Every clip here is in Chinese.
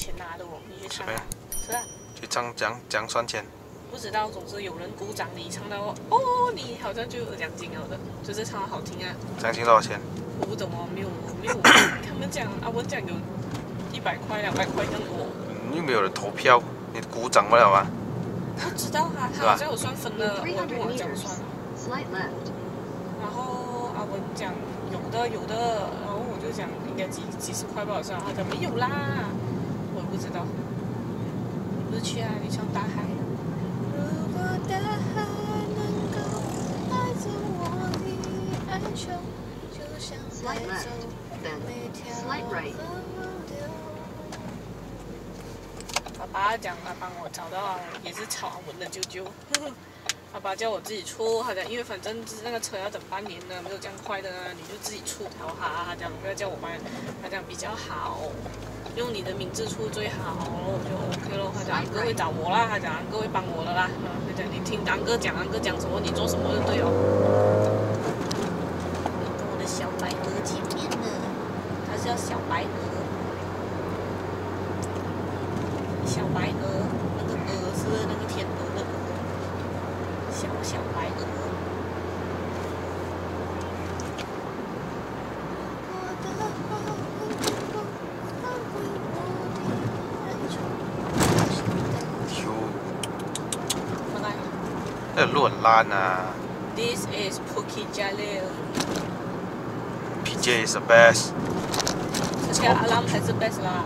钱拿的哦，你去唱是啊。去唱讲讲算钱，不知道，总之有人鼓掌，你唱到哦，你好像就有奖金了的，就是唱的好听啊。奖金多少钱？我不懂哦，没有没有，他们讲啊，我讲有一百块、两百块这样多。嗯又没有人投票，你鼓掌不了吗？不知道啊，他好像有算分的，我跟我300讲算了。然后阿文讲有的有的，然后我就讲应该几几十块吧，好像他讲没有啦，不知道。你不是去啊？你唱大海。如果大海能够带走我的哀愁，就像带走每条.河流。爸爸讲他帮我找到也是曹阿文的舅舅。爸爸叫我自己出，他讲因为反正就是那个车要等半年的，没有这样快的啊，你就自己出好哈。他讲不要叫我帮，他讲比较好，用你的名字出最好，我就 OK 了。他讲哥会找我啦，他讲哥会帮我的啦。嗯他讲你听安哥讲，安哥讲什么你做什么就对哦。你跟我的小白鹅见面了，他是要小白鹅，小白鹅，那个鹅是那个天鹅的鹅。小小白鹅。哟，乜嚟那路很烂啊。？This is Puki Jalil。PJ is the best。这条阿拉才是 best 啦。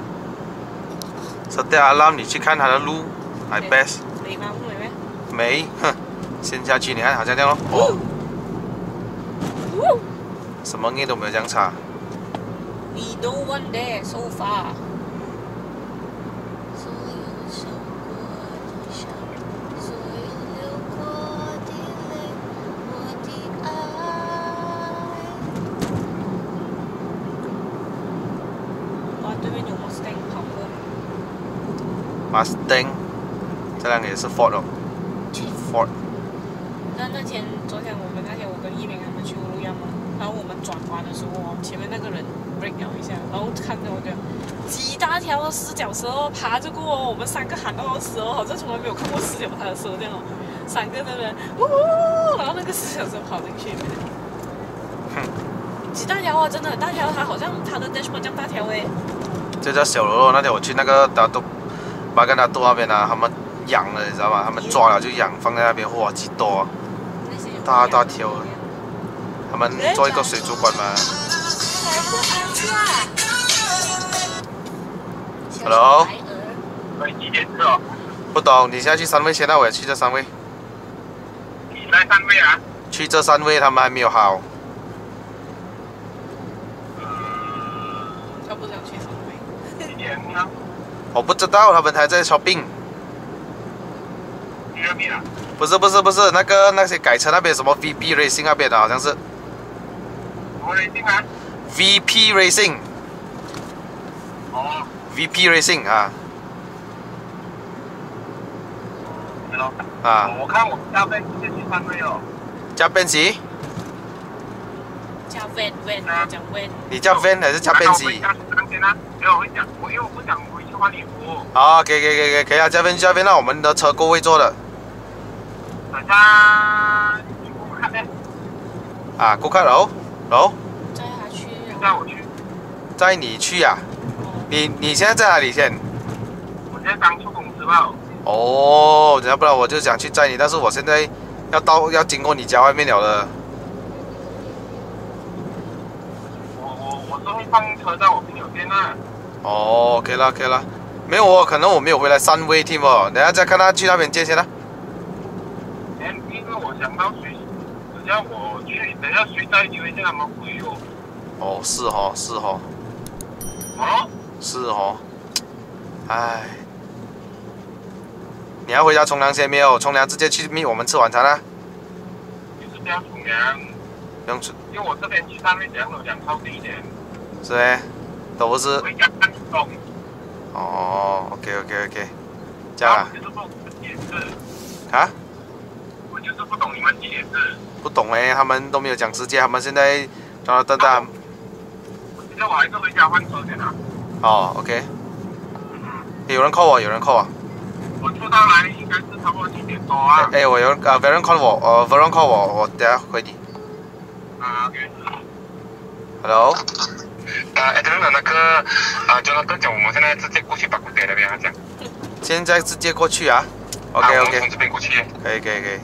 这带阿拉你去看他的路，还 best 你吗？不美咩？没？哼，先下去你看好像这样咯。哦，呜什么业都没有这样差。We don't want there so far。Mustang，这辆也是 Ford 哦，Ford。那那天，昨天我们那天我跟一鸣他们去乌鲁亚嘛，然后我们转弯的时候哦，前面那个人 break 了一下，然后看着我就几大条的四脚蛇哦爬着过哦，我们三个喊到要死哦，好像从来没有看过四脚爬的蛇这样哦，三个在那边呜，然后那个四脚蛇跑进去几大条啊，真的很大条，它好像它的 dashboard 这样大条诶，这叫小喽啰。那天我去那个达都巴干达多那边啊，他们养了，你知道吗？他们抓了就养，放在那边，哇，几多、大大条的他们做一个水族馆嘛。Hello 小白鹅喂，几点吃哦？不懂，你现在去三位先那，我也去这三位。你在三位啊？去这三位他们还没有好。他不想去三位。几点呢？我不知道，他们还在 shopping。啊？不是不是不是，那个那些改车那边什么 VP Racing 那边的，好像是？VP Racing 哦，VP Racing 啊。啊，我看我下辈直接去三位哦。加 e z 叫 van van，我讲 van。你叫 Van 还是加 e 有，我讲，我因为我不想回去换礼服，好，可以可以可以可以啊，加 Van 加 Van，那我们的车够位坐的等下你给我看呢，啊，够看喽喽，载他去就带我去。载你去啊，你你现在在哪里先？我现在刚出公司吧。哦，要不然我就想去载你，但是我现在要到要经过你家外面了的。我我我是会放车在我朋友店啊。哦，OK 啦 OK 啦，没有哦，可能我没有回来三位 team 哦，等下再看他去那边接先了。哎，因为我想到谁，等下我去，等下谁在你会叫他们回哦。哦，是哦是哦。哦，是哦，唉，你要回家冲凉先没有？冲凉直接去密我们吃晚餐啦，就是不要冲凉，不用吃，因为我这边去上面讲有讲靠近一点，是呗？都不是。哦，OK OK OK，这样啊我就是不懂解释，啊？我就是不懂你们解释。不懂哎，他们都没有讲直接，他们现在当当当现在我还是回家换车先啊。哦，OK，有人 call 我，有人 call 我。我出到来应该是差不多七点多啊。哎，我有人啊 v e r o n call 我，呃 v e r o n call 我，我等下回你。啊，OK。Hello，啊，哎，等等，那个啊，就那个讲，我们现在直接过去把古德那边，他讲。现在直接过去啊。OK OK，从这边过去。可以可以可以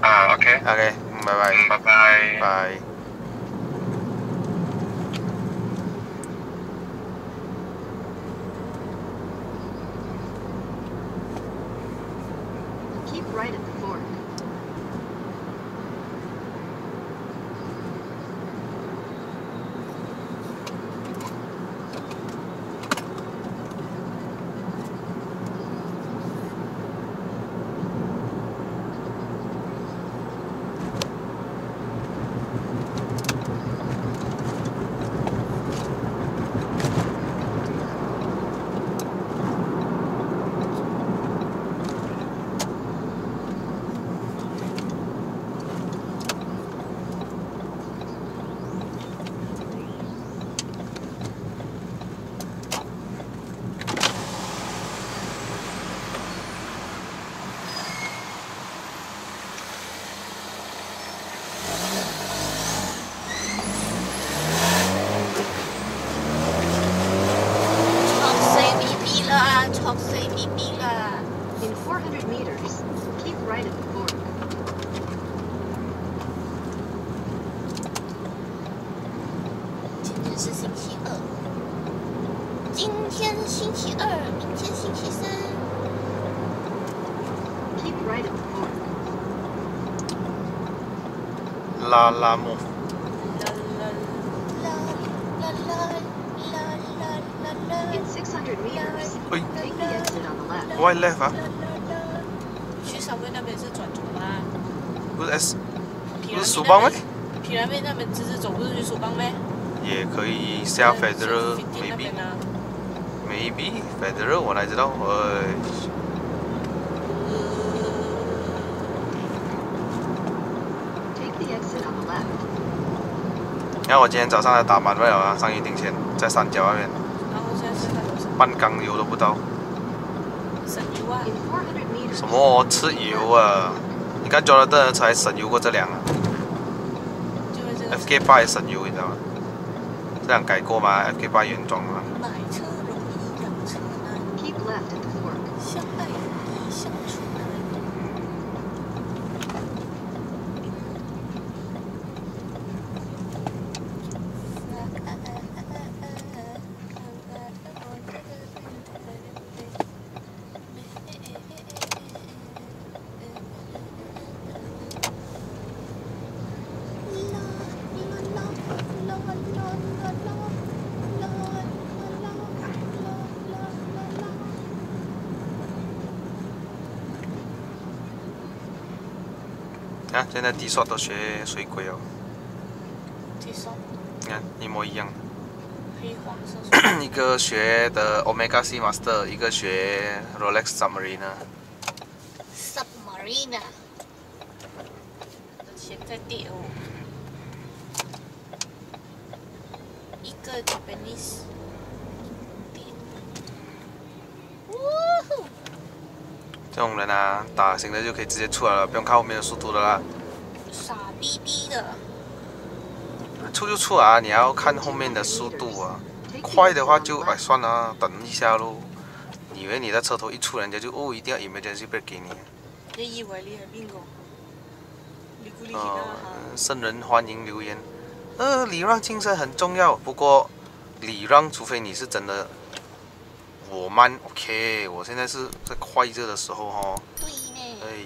啊，OK。，OK，嗯拜拜嗯，拜拜。拜。期二，明天星期三。Leave right at the park. 拉拉木。In 600 meters, take the exit on the left. Why left 啊？去稍微那边是转左啦。不是 S，不是苏邦吗？皮兰妹那边直直走，不是去苏邦吗？也可以下 Federal maybe。Maybe Federal 我哪知道？哎，Take the exit on the left. 然后我今天早上还打满了啊，上一顶线在山脚那边，然后现在是在多少？半缸油都不到。省油啊什么吃油啊？你看 Jonathan 才省油过这辆啊。，FK 八也省油，你知道吗？这辆改过吗？FK 八原装吗？啊，现在 D 刷都学水鬼哦，你看一模一样的。黑黄色。一个学的 Omega C Master，一个学 Rolex Submariner。Submariner 的钱在跌哦。一个 Japanese，这种人啊，打行的就可以直接出来了，不用看后面的速度的啦。傻逼逼的。出就出啊，你要看后面的速度啊。快的话就哎算了啊，等一下喽。你以为你的车头一出，人家就哦一定要 emergency brake 给你？你以为你係邊個？你估你其他呃？，圣人欢迎留言。呃，礼让精神很重要，不过礼让，除非你是真的我慢，OK，我现在是在快热的时候哦。对呢。哎，